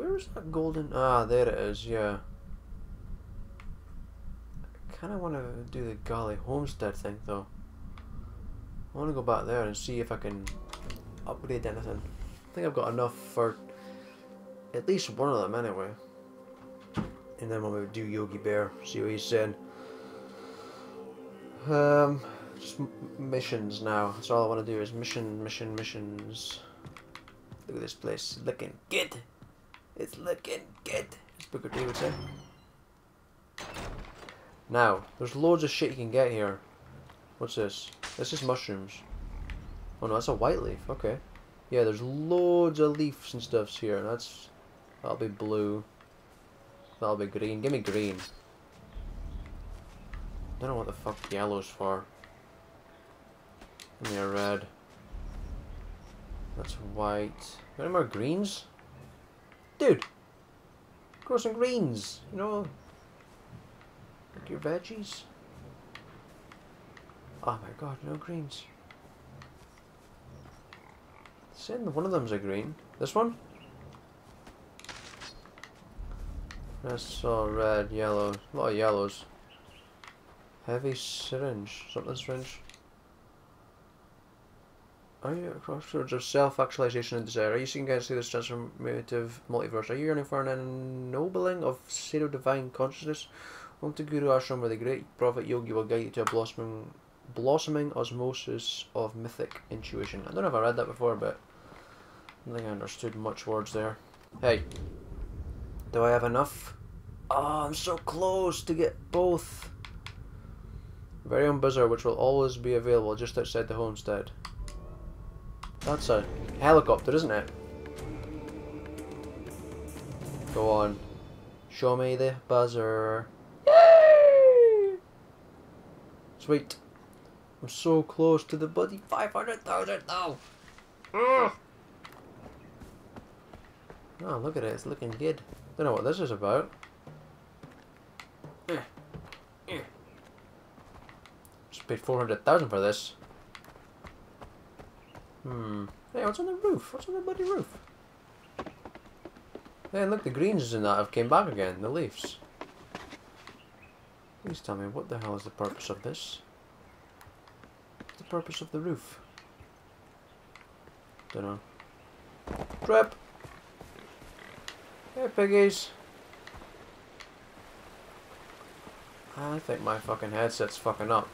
Where is that golden? Ah, there it is. Yeah. I kind of want to do the Ghale Homestead thing though. I want to go back there and see if I can upgrade anything. I think I've got enough for at least one of them anyway. And then when we'll do Yogi Bear, see what he's saying. Um, just missions now. That's all I want to do is mission, mission, missions. Look at this place, looking good. It's looking good, as Booker T would say. Now, there's loads of shit you can get here. What's this? This is mushrooms. Oh no, that's a white leaf. Okay. Yeah, there's loads of leaves and stuffs here. That's that'll be blue. That'll be green. Give me green. I Don't know what the fuck yellow's for. Give me a red. That's white. Any more greens? Dude! Grow some greens, you know? Like your veggies. Oh my god, no greens. Saying one of them's a green. This one? That's all red, yellow. A lot of yellows. Heavy syringe. Something syringe. Are you at crossroads of self-actualization and desire? Are you seeking guys through this transformative multiverse? Are you yearning for an ennobling of pseudo-divine consciousness? Home to Guru Ashram where the great prophet Yogi will guide you to a blossoming, blossoming osmosis of mythic intuition. I don't know if I read that before, but I don't think I understood much words there. Hey, do I have enough? Oh, I'm so close to get both. Very own buzzer, which will always be available just outside the homestead. That's a helicopter, isn't it? Go on. Show me the buzzer. Yay! Sweet. I'm so close to the bloody 500,000 now. Ugh. Oh, look at it. It's looking good. Don't know what this is about. Eh. Eh. Just paid 400,000 for this. Hmm. Hey, what's on the roof? What's on the bloody roof? Hey, look, the greens in that have came back again. The leaves. Please tell me, what the hell is the purpose of this? What's the purpose of the roof? Don't know. Trip! Hey, piggies! I think my fucking headset's fucking up.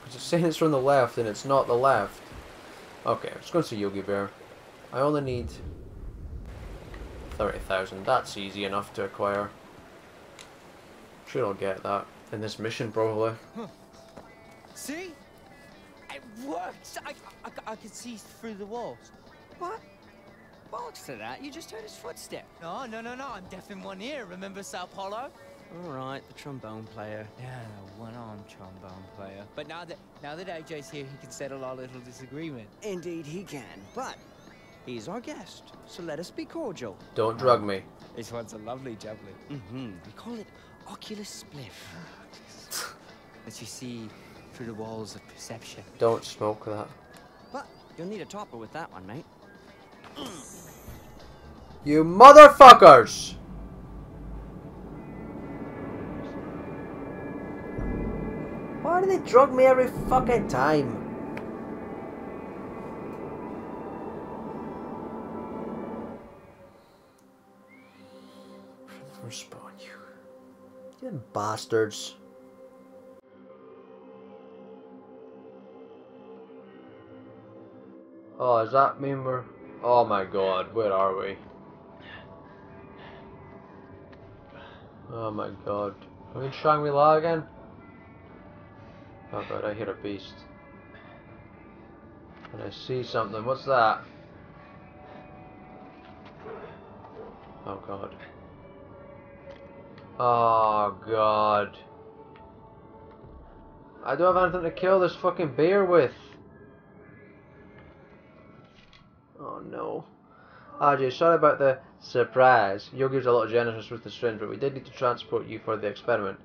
Because it's saying it's from the left and it's not the left. Okay, let's go to Yogi Bear. I only need 30,000. That's easy enough to acquire. Sure I'll get that in this mission probably. See? It works! I, I, I could see through the walls. What? Bollocks to that, you just heard his footstep. No, no, no, no, I'm deaf in one ear. Remember Sao Paulo? All right, the trombone player. Yeah, the one-armed trombone player. But now that now that Ajay's here, he can settle our little disagreement. Indeed he can, but he's our guest, so let us be cordial. Don't drug me. This one's a lovely jubbly. Mm-hmm. We call it Oculus Spliff. As you see through the walls of perception. Don't smoke that. But you'll need a topper with that one, mate. You motherfuckers! Why do they drug me every fucking time? Respawn you. You bastards. Oh, does that mean we're... Oh my god, where are we? Oh my god. Are we in Shangri-La again? Oh god, I hear a beast. And I see something. What's that? Oh god. Oh god. I don't have anything to kill this fucking bear with. Oh no. Ajay, sorry about the surprise. Yogi's a lot of generous with the syringe, but we did need to transport you for the experiment.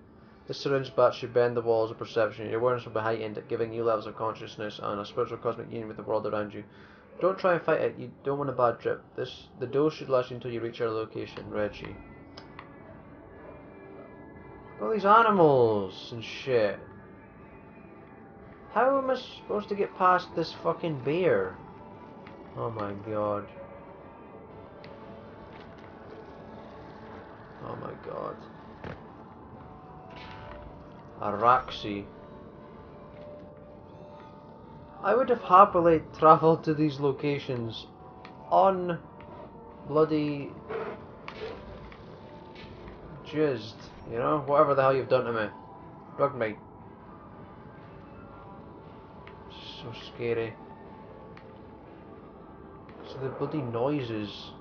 This syringe bat should bend the walls of perception. Your awareness will be heightened, giving new levels of consciousness and a spiritual cosmic union with the world around you. Don't try and fight it. You don't want a bad trip. This the dose should last you until you reach our location, Reggie. All these animals and shit. How am I supposed to get past this fucking bear? Oh my god. Oh my god. Araxi. I would have happily travelled to these locations on bloody jizzed, you know? Whatever the hell you've done to me. Drug me. So scary. So the bloody noises.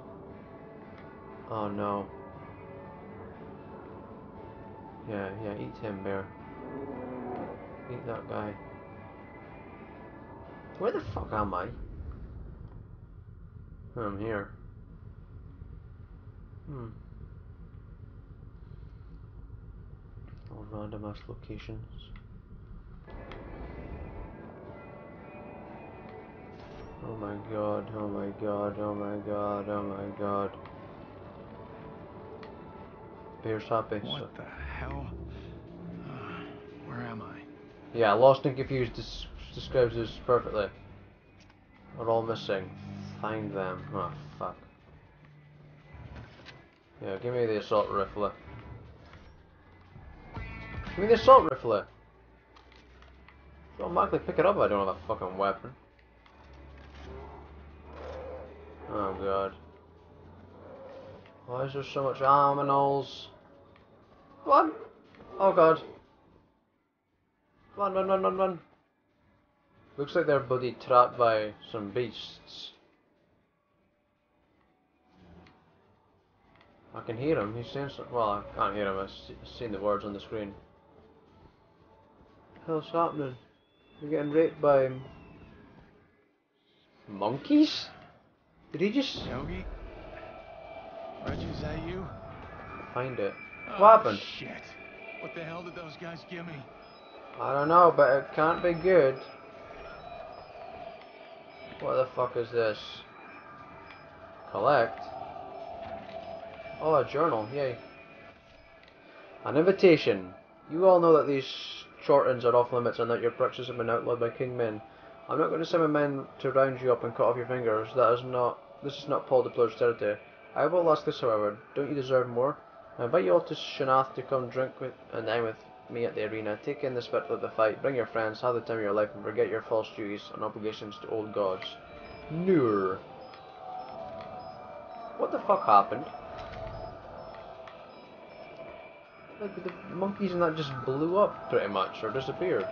Oh no. Yeah, yeah, eat him, bear. Eat that guy. Where the fuck am I? I'm here. Hmm. All random ass locations. Oh my god, oh my god, oh my god, oh my god. Bear's happy. What the hell? Yeah, Lost and Confused des- describes this perfectly. We're all missing. Find them. Oh, fuck. Yeah, give me the assault rifle. Give me the assault rifle. I'll automatically pick it up I don't have a fucking weapon. Oh god. Why is there so much aminals? Run! Oh god. Run, run, run, run, run. Looks like they're bloody trapped by some beasts. I can hear him. He's saying something. Well, I can't hear him. I've seen the words on the screen. What the hell's happening? You're getting raped by monkeys? Did he just Yogi? Reggie, is that you? find it? Oh, What happened? Shit. What the hell did those guys give me? I don't know, but it can't be good. What the fuck is this? Collect? Oh, a journal, yay. An invitation. You all know that these shortens are off limits and that your practices have been outlawed by King Min. I'm not going to send my men to round you up and cut off your fingers. That is not. This is not Paul de Pleur's territory. I will ask this, however. Don't you deserve more? I invite you all to Shanath to come drink with and dine with me at the arena. Take in the spirit of the fight. Bring your friends. Have the time of your life and forget your false duties and obligations to old gods. Nur. What the fuck happened? Like the monkeys and that just blew up pretty much or disappeared.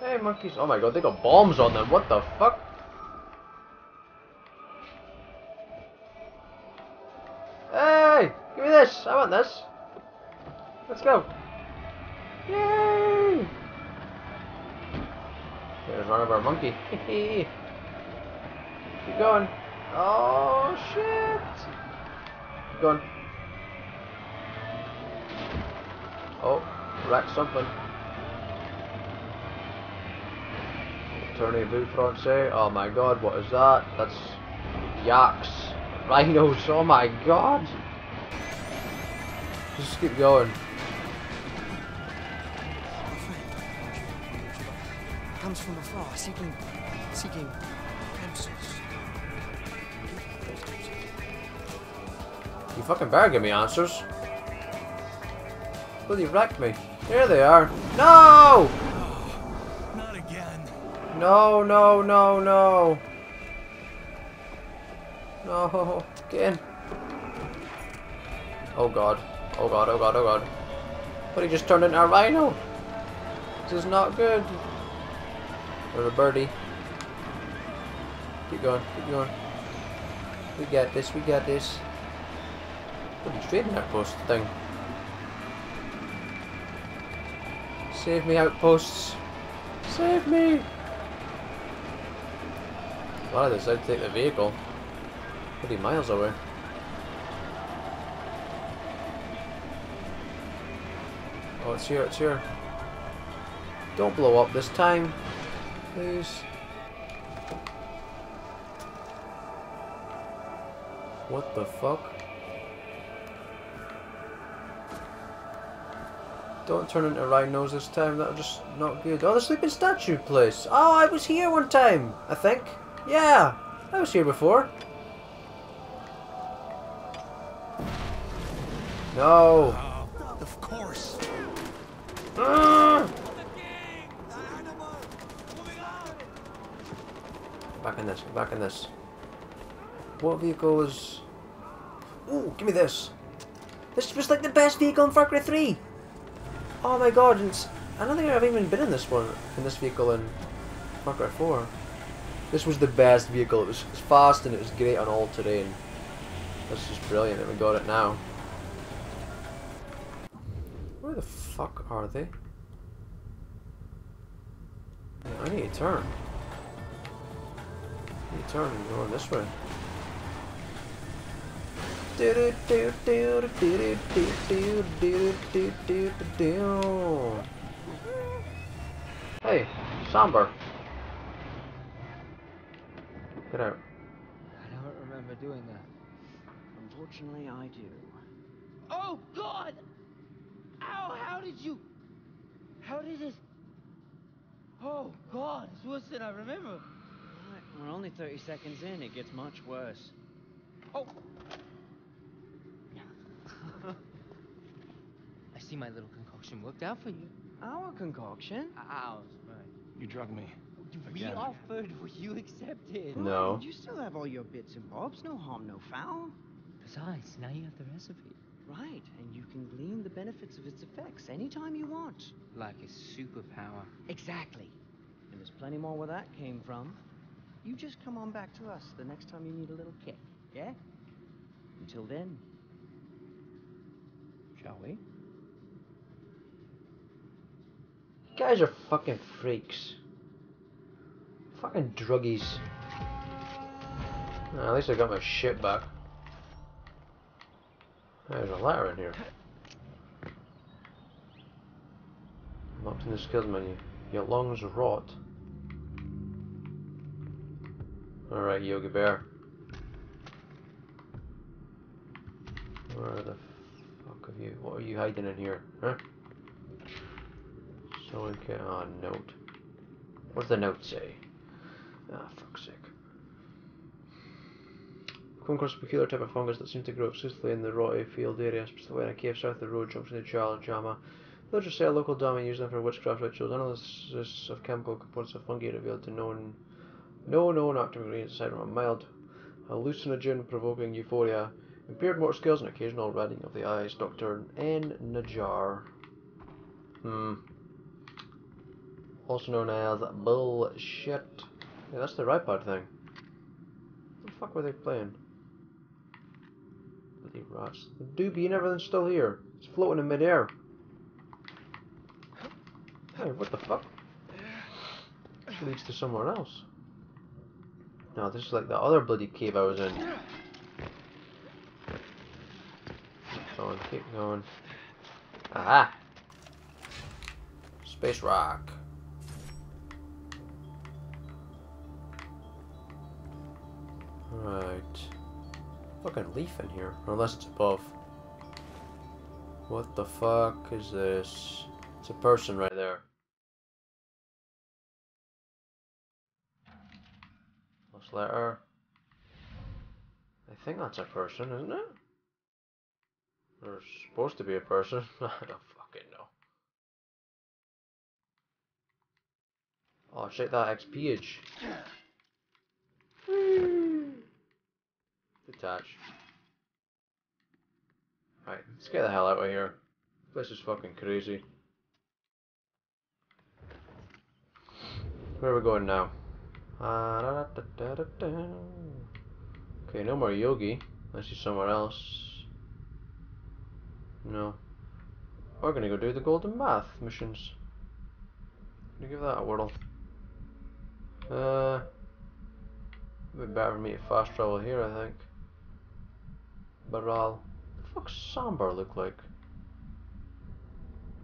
Hey monkeys! Oh my god, they got bombs on them. What the fuck? Hey! Give me this! I want this! Let's go! Yay! There's one of our monkey. Keep going. Oh shit! Keep going. Oh, wreck something. Attorney Vu Francais. Eh? Oh my god, what is that? That's yaks. Rhinos. Oh my god. Just keep going. Comes from afar, seeking, seeking answers. You fucking better give me answers. Bloody wrecked me. There they are. No! Not again. No, no, no, no. No. Get in. Oh god. Oh god, oh god, oh god. But he just turned into a rhino. This is not good. There's a birdie. Keep going, keep going. We got this, we got this. Putting straight in trading outpost thing. Save me, outposts. Save me! Wow, they decided to take the vehicle. 30 miles away. Oh, it's here, it's here. Don't blow up this time please. What the fuck? Don't turn into rhinos this time, that'll just not good. Oh, the sleeping statue place! Oh, I was here one time, I think. Yeah, I was here before. No! Uh, of course! Uh! Back in this, back in this. What vehicle is... Ooh, give me this. This was like the best vehicle in Far Cry 3! Oh my god, it's... I don't think I've even been in this one, in this vehicle in Far Cry 4. This was the best vehicle, it was, it was fast and it was great on all terrain. This is brilliant and we got it now. Where the fuck are they? I need to turn. I need to turn and go this way. Hey, Sambar. Get out. I don't remember doing that. Unfortunately, I do. Oh God! Ow! How did you? How did it? Oh God! It's worse than I remember. Right, we're only 30 seconds in. It gets much worse. Oh, I see my little concoction worked out for you. Our concoction? ow! Right. You drugged me. We Again. offered. You accepted. No. Right, You still have all your bits and bobs. No harm, no foul. Besides, now you have the recipe. Right, and you can glean the benefits of its effects anytime you want. Like a superpower. Exactly. And there's plenty more where that came from. You just come on back to us the next time you need a little kick, yeah? Until then, shall we? You guys are fucking freaks. Fucking druggies. At least I got my shit back. There's a letter in here. Locked in the skills menu. Your lungs rot. Alright, Yogi Bear. Where the fuck are you? What are you hiding in here? Huh? Someone can. Ah, note. What's the note say? Ah, fuck's sake. Come across a peculiar type of fungus that seems to grow exclusively in the rocky field area, specifically in a cave south of the road junction to Charles Jama. Villagers say a local dama used them for witchcraft rituals. Analysis of chemical components of fungi revealed to known, no no, known active ingredients aside from a mild hallucinogen provoking euphoria, impaired motor skills, and occasional reddening of the eyes. Dr. N. Najjar. Hmm. Also known as bullshit. Yeah, that's the right iPod thing. What the fuck were they playing? Bloody rats. The doobie and everything's still here. It's floating in midair. Hey, what the fuck? This leads to somewhere else. No, this is like the other bloody cave I was in. Keep going, keep going. Aha! Space rock. Right. Fucking leaf in here. Unless it's above. What the fuck is this? It's a person right there. Letter. I think that's a person, isn't it? There's supposed to be a person. I don't fucking know. Oh, check that XP-age. Detach. Right, let's get the hell out of here. This is fucking crazy. Where are we going now? Okay, no more yogi. Unless he's somewhere else. No. We're gonna go do the Golden Path missions. Gonna give that a whirl. Uh, be better for me to fast travel here, I think. Baral. The fuck's Sambar look like?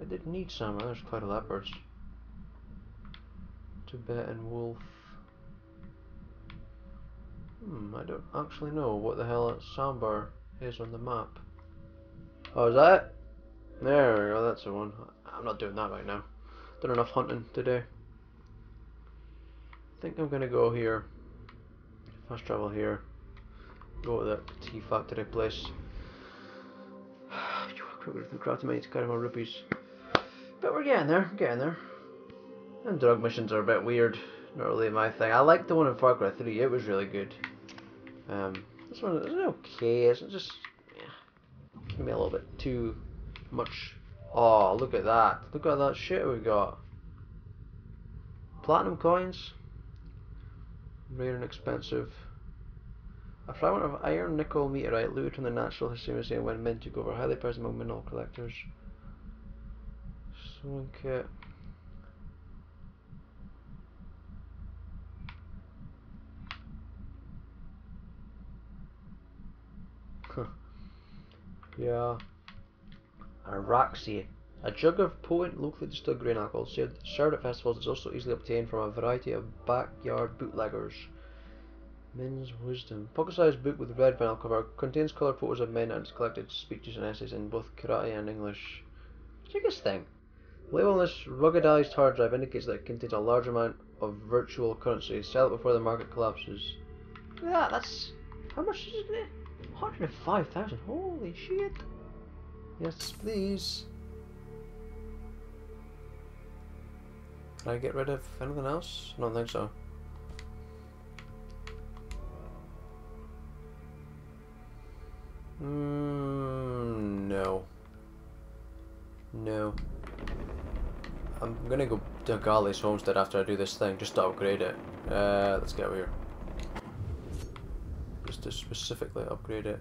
I didn't need Sambar, there's quite a leopards. Tibetan wolf. Hmm, I don't actually know what the hell Sambar is on the map. Oh, is that it? There we go, that's the one. I'm not doing that right now. Done enough hunting today. I think I'm gonna go here. Fast travel here. Go to that tea factory place. Kroger the crafting mines, carry more rupees. But we're getting there, getting there. And drug missions are a bit weird. Not really my thing. I liked the one in Far Cry 3, it was really good. Um, this one is okay, it's just yeah, maybe a little bit too much. Oh, look at that! Look at that shit we got. Platinum coins, rare and expensive. A fragment of iron nickel meteorite looted from the Natural History Museum when Min took over, highly prized among mineral collectors. Sewing kit. Yeah. Araxi. A jug of potent locally distilled grain alcohol served at festivals is also easily obtained from a variety of backyard bootleggers. Min's Wisdom. Pocket-sized book with red vinyl cover contains coloured photos of Min and collected speeches and essays in both Kyrati and English. This thing. Label on this ruggedized hard drive indicates that it contains a large amount of virtual currency. Sell it before the market collapses. That. That's how much is it? 105,000. Holy shit. Yes, please. Can I get rid of anything else? I don't think so. Mm, no. No. I'm gonna go to Ghale's homestead after I do this thing, just to upgrade it. Uh, let's get over here. Just to specifically upgrade it.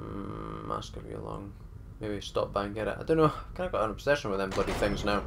Mm, Mask of Yalung. Maybe stop by and get it. I don't know. I've kind of got an obsession with them bloody things now.